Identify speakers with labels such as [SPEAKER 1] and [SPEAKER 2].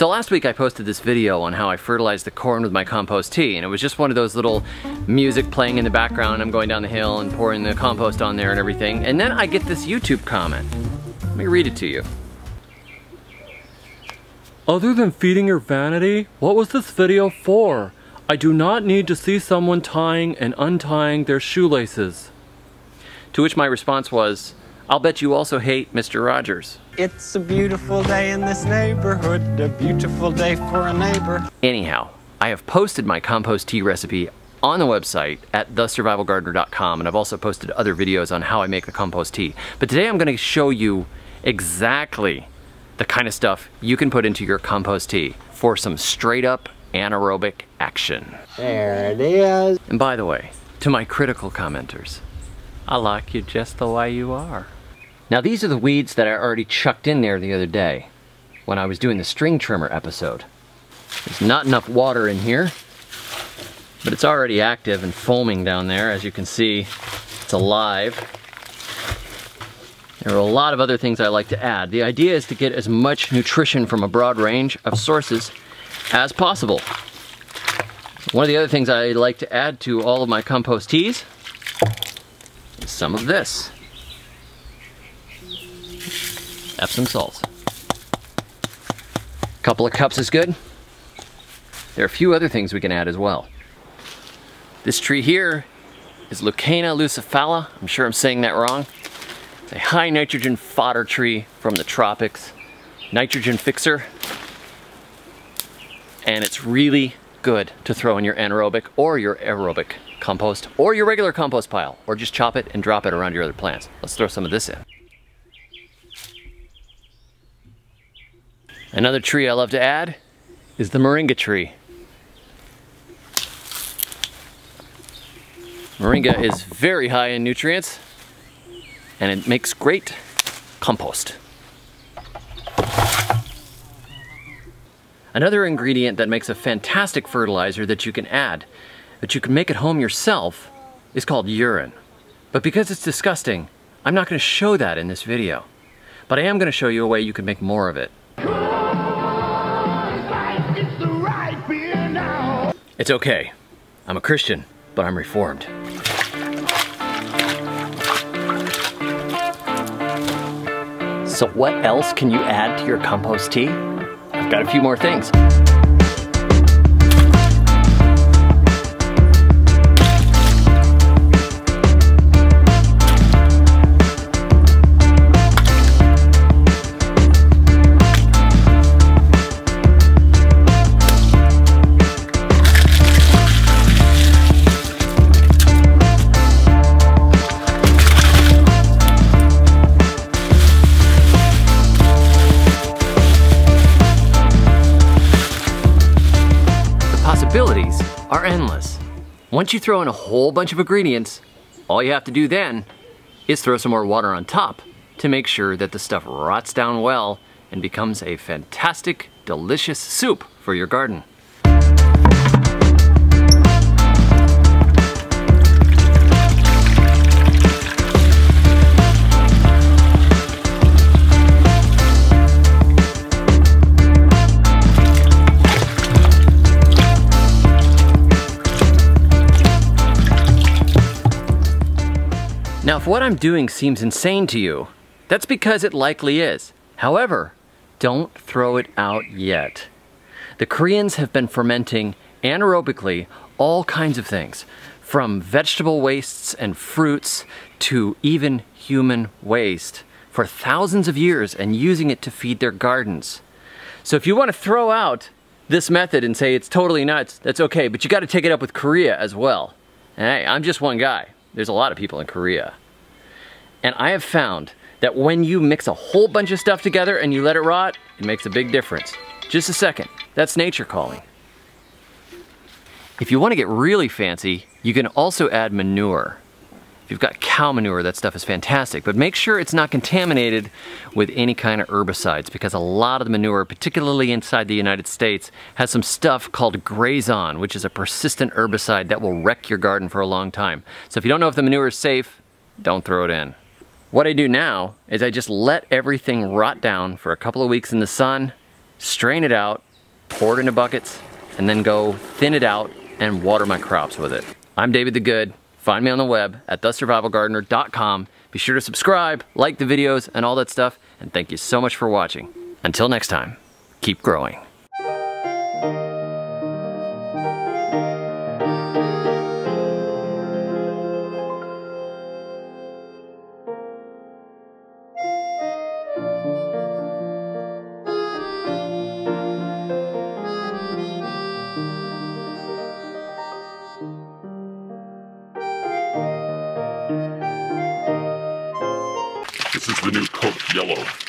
[SPEAKER 1] So last week I posted this video on how I fertilized the corn with my compost tea and it was just one of those little music playing in the background. I'm going down the hill and pouring the compost on there and everything. And then I get this YouTube comment. Let me read it to you.
[SPEAKER 2] Other than feeding your vanity, what was this video for? I do not need to see someone tying and untying their shoelaces.
[SPEAKER 1] To which my response was, I'll bet you also hate Mr. Rogers.
[SPEAKER 3] It's a beautiful day in this neighborhood, a beautiful day for a neighbor.
[SPEAKER 1] Anyhow, I have posted my compost tea recipe on the website at thesurvivalgardener.com and I've also posted other videos on how I make the compost tea. But today I'm going to show you exactly the kind of stuff you can put into your compost tea for some straight up anaerobic action.
[SPEAKER 3] There it is.
[SPEAKER 1] And by the way, to my critical commenters, I like you just the way you are. Now these are the weeds that I already chucked in there the other day when I was doing the string trimmer episode. There's not enough water in here, but it's already active and foaming down there. As you can see, it's alive. There are a lot of other things I like to add. The idea is to get as much nutrition from a broad range of sources as possible. One of the other things I like to add to all of my compost teas is some of this. Epsom salts. A couple of cups is good. There are a few other things we can add as well. This tree here is Leucaena lucephala. I'm sure I'm saying that wrong. It's a high nitrogen fodder tree from the tropics. Nitrogen fixer. And it's really good to throw in your anaerobic or your aerobic compost or your regular compost pile or just chop it and drop it around your other plants. Let's throw some of this in. Another tree I love to add is the moringa tree. Moringa is very high in nutrients and it makes great compost. Another ingredient that makes a fantastic fertilizer that you can add, that you can make at home yourself, is called urine. But because it's disgusting, I'm not going to show that in this video. But I am going to show you a way you can make more of it. It's okay. I'm a Christian, but I'm reformed. So what else can you add to your compost tea? I've got a few more things. Are endless. Once you throw in a whole bunch of ingredients, all you have to do then is throw some more water on top to make sure that the stuff rots down well and becomes a fantastic, delicious soup for your garden. Now, if what I'm doing seems insane to you, that's because it likely is. However, don't throw it out yet. The Koreans have been fermenting anaerobically all kinds of things, from vegetable wastes and fruits to even human waste, for thousands of years and using it to feed their gardens. So if you want to throw out this method and say it's totally nuts, that's okay, but you got to take it up with Korea as well. Hey, I'm just one guy. There's a lot of people in Korea. And I have found that when you mix a whole bunch of stuff together and you let it rot, it makes a big difference. Just a second, that's nature calling. If you want to get really fancy, you can also add manure. If you've got cow manure, that stuff is fantastic, but make sure it's not contaminated with any kind of herbicides because a lot of the manure, particularly inside the United States, has some stuff called Grazon, which is a persistent herbicide that will wreck your garden for a long time. So if you don't know if the manure is safe, don't throw it in. What I do now is I just let everything rot down for a couple of weeks in the sun, strain it out, pour it into buckets, and then go thin it out and water my crops with it. I'm David the Good. Find me on the web at thesurvivalgardener.com. Be sure to subscribe, like the videos, and all that stuff. And thank you so much for watching. Until next time, keep growing.
[SPEAKER 4] This is the new Coke Yellow.